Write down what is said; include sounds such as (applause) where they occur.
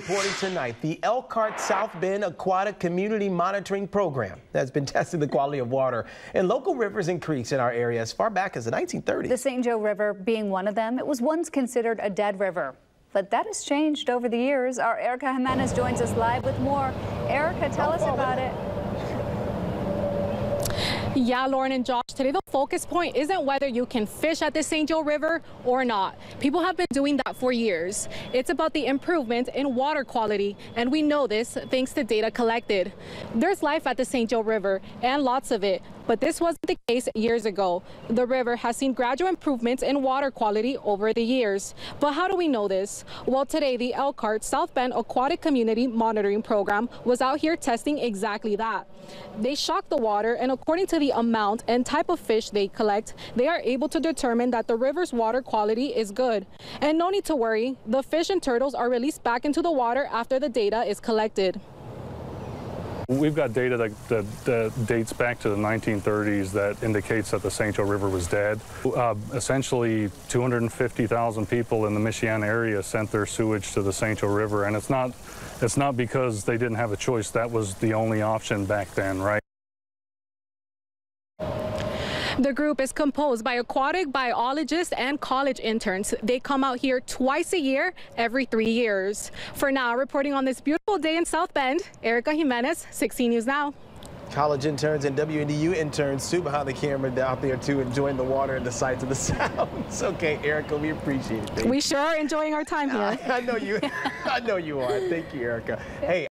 Reporting tonight, the Elkhart South Bend Aquatic Community Monitoring Program that's been testing the quality of water in local rivers and creeks in our area as far back as the 1930s. The St. Joe River being one of them, it was once considered a dead river. But that has changed over the years. Our Erica Jimenez joins us live with more. Erica, tell us about it. Yeah, Lauren and Josh, today the focus point isn't whether you can fish at the St. Joe River or not. People have been doing that for years. It's about the improvement in water quality, and we know this thanks to data collected. There's life at the St. Joe River, and lots of it, but this wasn't the case years ago. The river has seen gradual improvements in water quality over the years. But how do we know this? Well, today the Elkhart South Bend Aquatic Community Monitoring Program was out here testing exactly that. They shock the water, and according to the amount and type of fish they collect, they are able to determine that the river's water quality is good. And no need to worry, the fish and turtles are released back into the water after the data is collected. We've got data that, that, that, dates back to the 1930s that indicates that the St. Joe River was dead. Uh, essentially, 250,000 people in the Michiana area sent their sewage to the St. Joe River, and it's not, it's not because they didn't have a choice. That was the only option back then, right? The group is composed by aquatic biologists and college interns. They come out here twice a year, every three years. For now, reporting on this beautiful day in South Bend, Erica Jimenez, 16 News Now. College interns and WNDU interns too behind the camera out there too, enjoying the water and the sights of the (laughs) sounds. okay, Erica, we appreciate it. we sure are enjoying our time (laughs) here. I, I know you. (laughs) I know you are. Thank you, Erica. Hey.